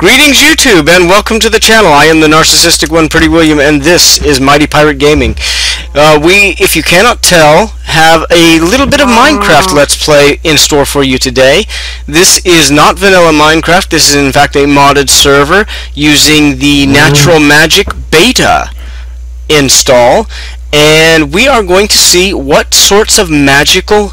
Greetings YouTube and welcome to the channel. I am the narcissistic one, Pretty William, and this is Mighty Pirate Gaming. Uh, we, if you cannot tell, have a little bit of Minecraft Let's Play in store for you today. This is not vanilla Minecraft, this is in fact a modded server using the Natural Magic Beta install, and we are going to see what sorts of magical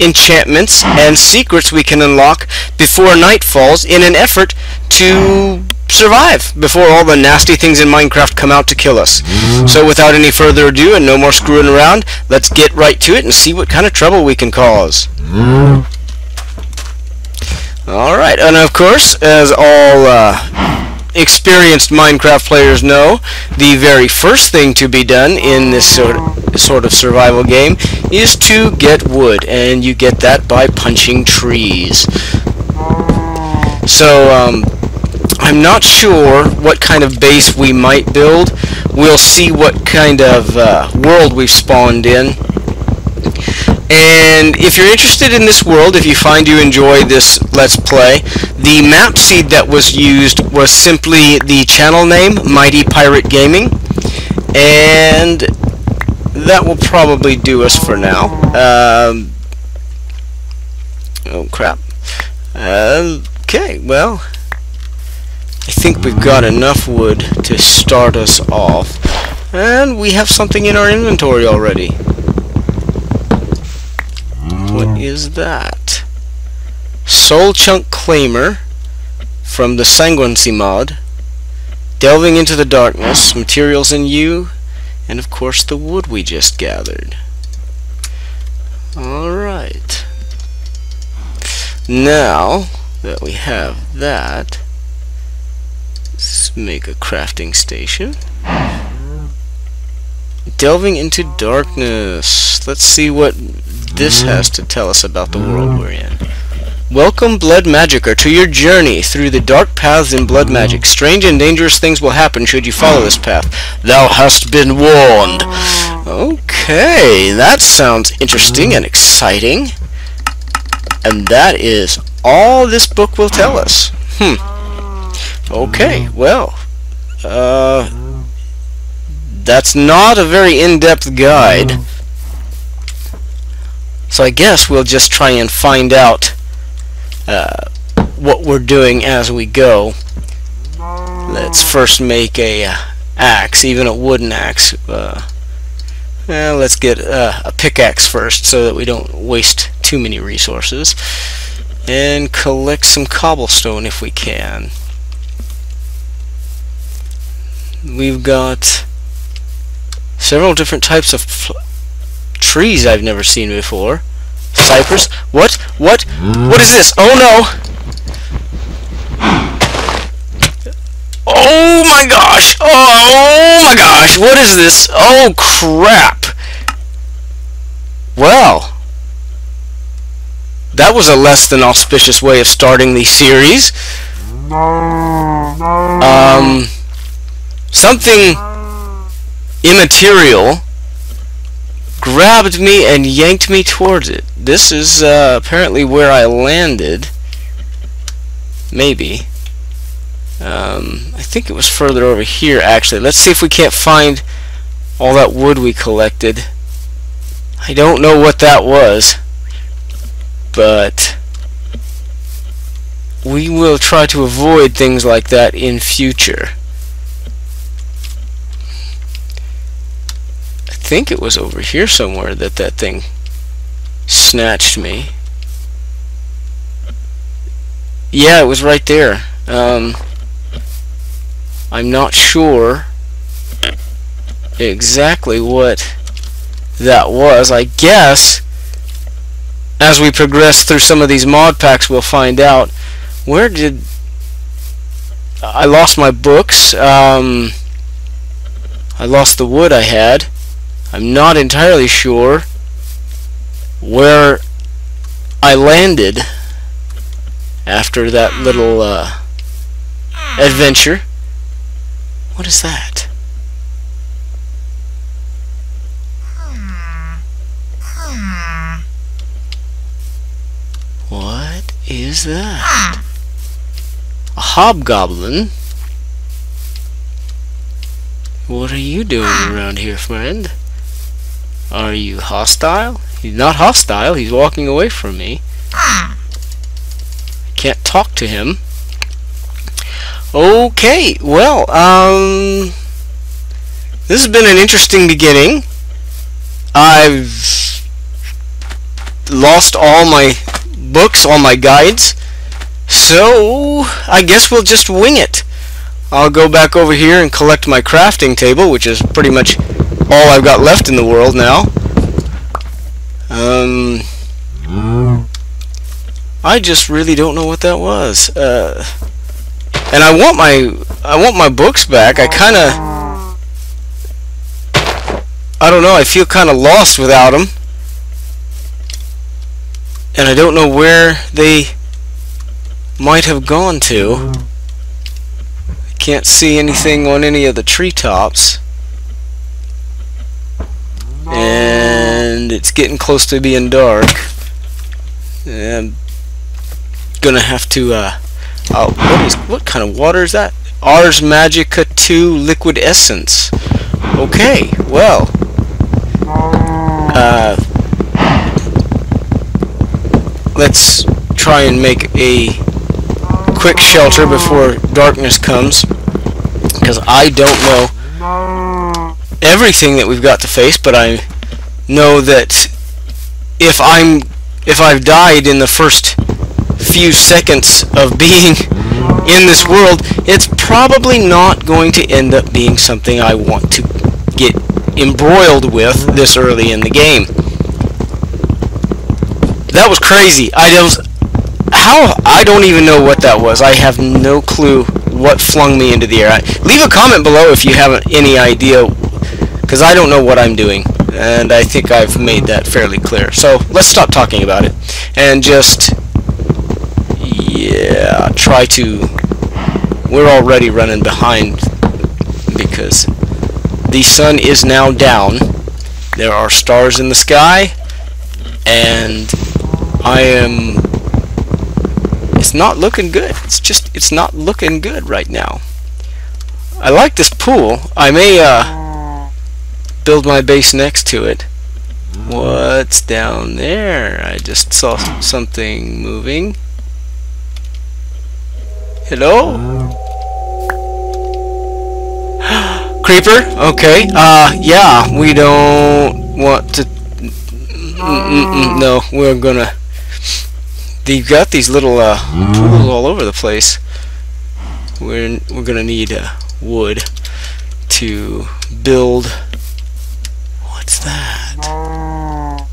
enchantments and secrets we can unlock before night falls in an effort to survive before all the nasty things in Minecraft come out to kill us. So without any further ado and no more screwing around, let's get right to it and see what kind of trouble we can cause. Alright, and of course, as all uh, experienced Minecraft players know, the very first thing to be done in this sort of, sort of survival game is to get wood, and you get that by punching trees. So, um, I'm not sure what kind of base we might build. We'll see what kind of uh, world we've spawned in. And if you're interested in this world, if you find you enjoy this Let's Play, the map seed that was used was simply the channel name, Mighty Pirate Gaming. And that will probably do us for now. Um, oh, crap. Uh, okay, well, I think we've got enough wood to start us off. And we have something in our inventory already. What is that? Soul Chunk Claimer from the Sanguimancy mod. Delving into the darkness, materials in you, and of course the wood we just gathered. Alright. Now that we have that, let's make a crafting station. Delving into darkness. Let's see what this has to tell us about the world we're in. Welcome, Blood Magicker, to your journey through the dark paths in Blood Magic. Strange and dangerous things will happen should you follow this path. Thou hast been warned. Okay, that sounds interesting and exciting. And that is all this book will tell us. Hmm. Okay, well, uh, that's not a very in-depth guide. So I guess we'll just try and find out uh, what we're doing as we go. Let's first make a uh, axe, even a wooden axe. Uh, well, let's get uh, a pickaxe first so that we don't waste too many resources. And collect some cobblestone if we can. We've got several different types of trees I've never seen before. Cypress? What? What? What is this? Oh no! Oh my gosh! Oh my gosh! What is this? Oh crap! Well, that was a less than auspicious way of starting the series. Um, something immaterial grabbed me and yanked me towards it. This is uh, apparently where I landed. Maybe. Um, I think it was further over here, actually. Let's see if we can't find all that wood we collected. I don't know what that was, but we will try to avoid things like that in future. I think it was over here somewhere that that thing snatched me. Yeah, it was right there. Um, I'm not sure exactly what that was. I guess as we progress through some of these mod packs we'll find out. Where did... I lost my books. Um, I lost the wood I had. I'm not entirely sure where I landed after that little uh, adventure. What is that? What is that? Ah. A hobgoblin. What are you doing ah. around here, friend? Are you hostile? He's not hostile. He's walking away from me. Ah. Can't talk to him. Okay, well, um... This has been an interesting beginning. I've lost all my books, all my guides. So, I guess we'll just wing it. I'll go back over here and collect my crafting table, which is pretty much all I've got left in the world now. Um, I just really don't know what that was. Uh, and I want my I want my books back. I kind of I don't know. I feel kind of lost without them, and I don't know where they might have gone to. I can't see anything on any of the treetops. And it's getting close to being dark. I'm gonna have to, uh, oh, what is, what kind of water is that? Ars Magica 2 Liquid Essence. Okay, well, uh, let's try and make a quick shelter before darkness comes because I don't know everything that we've got to face but I know that if I'm if I've died in the first few seconds of being in this world it's probably not going to end up being something I want to get embroiled with this early in the game that was crazy I was how I don't even know what that was. I have no clue what flung me into the air. I, leave a comment below if you have any idea, because I don't know what I'm doing, and I think I've made that fairly clear. So let's stop talking about it and just yeah try to. We're already running behind because the sun is now down. There are stars in the sky, and I am it's not looking good. It's just, it's not looking good right now. I like this pool. I may uh, build my base next to it. What's down there? I just saw something moving. Hello? Creeper? Okay. Uh, yeah, we don't want to... Mm -mm no, we're gonna they've got these little uh, all over the place. We're we're gonna need uh, wood to build. What's that?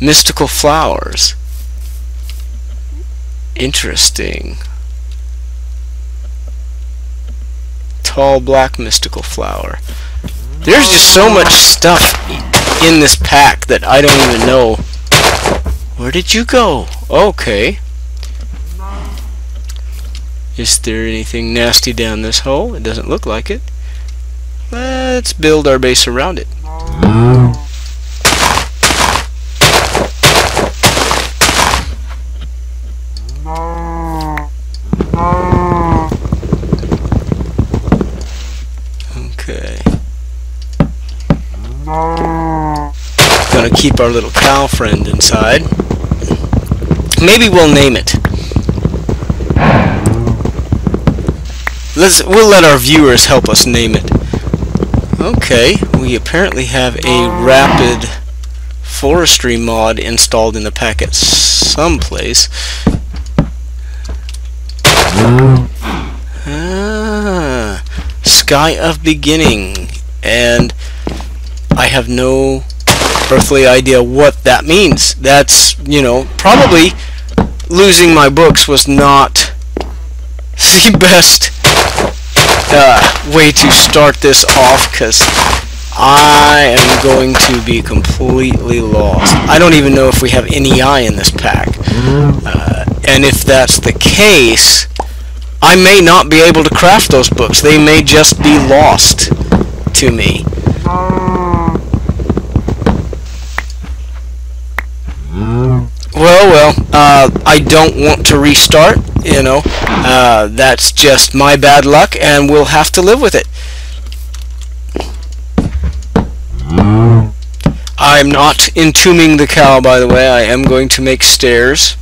Mystical flowers. Interesting. Tall black mystical flower. There's just so much stuff in this pack that I don't even know where did you go? Okay. Is there anything nasty down this hole? It doesn't look like it. Let's build our base around it. Okay. Gonna keep our little cow friend inside. Maybe we'll name it. Let's we'll let our viewers help us name it. Okay, we apparently have a rapid forestry mod installed in the packet someplace. Ah, Sky of Beginning, and I have no earthly idea what that means. That's, you know, probably losing my books was not the best uh, way to start this off because I am going to be completely lost. I don't even know if we have any eye in this pack. Uh, and if that's the case, I may not be able to craft those books. They may just be lost to me. Well, well, uh, I don't want to restart. you know, uh, that's just my bad luck, and we'll have to live with it. I'm not entombing the cow, by the way. I am going to make stairs.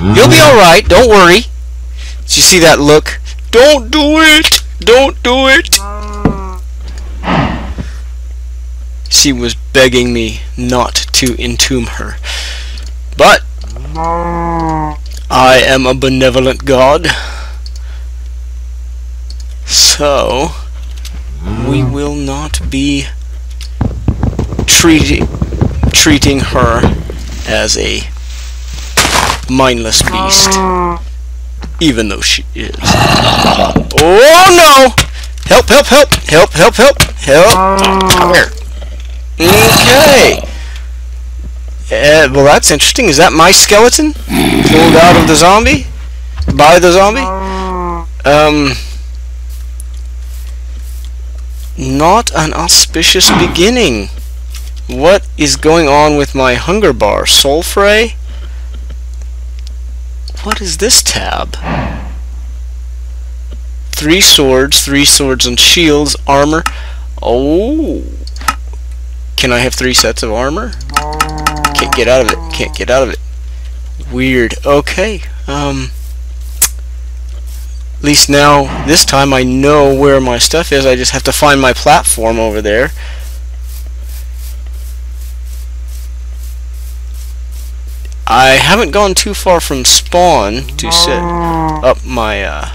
You'll be alright, don't worry. Did you see that look? Don't do it! Don't do it! She was begging me not to entomb her. But I am a benevolent god. So we will not be treating treating her as a mindless beast. Even though she is. Oh no! Help, help, help! Help, help, help! Help! Come here. Okay. Uh, well, that's interesting. Is that my skeleton? Pulled out of the zombie? By the zombie? Um... Not an auspicious beginning. What is going on with my hunger bar? Soulfray? What is this tab? Three swords, three swords and shields, armor. Oh. Can I have three sets of armor? Can't get out of it. Can't get out of it. Weird. Okay. Um. At least now, this time I know where my stuff is. I just have to find my platform over there. I haven't gone too far from spawn to set up my uh,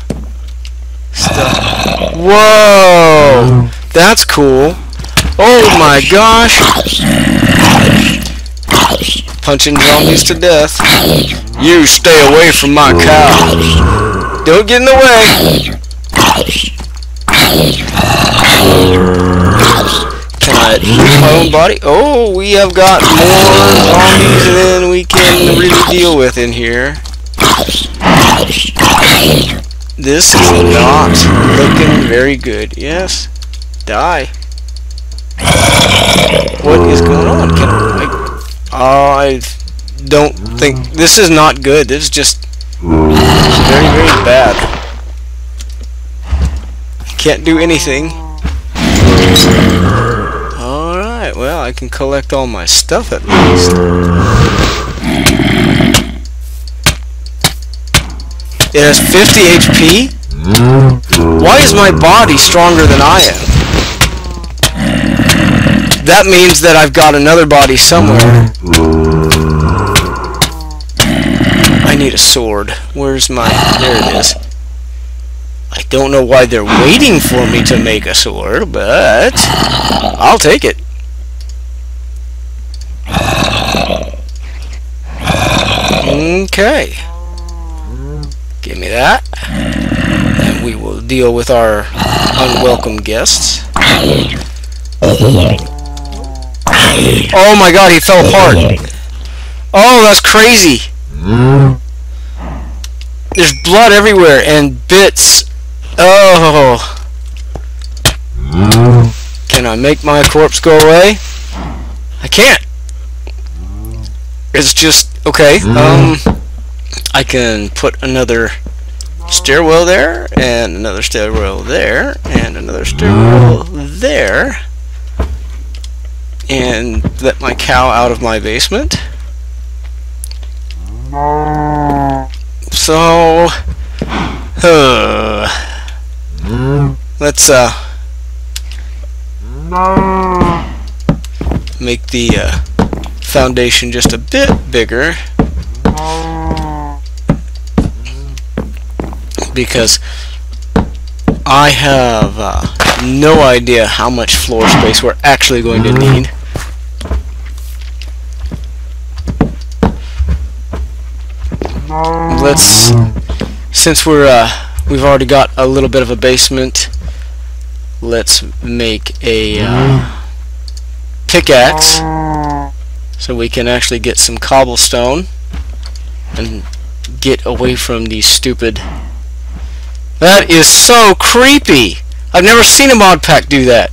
stuff. Whoa! That's cool. Oh my gosh! Punching zombies to death. You stay away from my cow. Don't get in the way. Can I my own body? Oh, we have got more zombies than we can really deal with in here. This is not looking very good. Yes. Die. What is going on? Can I... I don't think... This is not good. This is just... very, very bad. Can't do anything. Alright, well, I can collect all my stuff at least. It has 50 HP? Why is my body stronger than I am? That means that I've got another body somewhere. I need a sword. Where's my... There it is. I don't know why they're waiting for me to make a sword, but... I'll take it. Okay. Give me that. And we will deal with our unwelcome guests. Oh my god, he fell apart. Oh, that's crazy. There's blood everywhere and bits. Oh. Can I make my corpse go away? I can't. It's just, okay, um, I can put another stairwell there, and another stairwell there, and another stairwell there and let my cow out of my basement. So, uh, let's uh, make the uh, foundation just a bit bigger because I have uh, no idea how much floor space we're actually going to need. let's since we're uh, we've already got a little bit of a basement let's make a uh, pickaxe so we can actually get some cobblestone and get away from these stupid that is so creepy. I've never seen a mod pack do that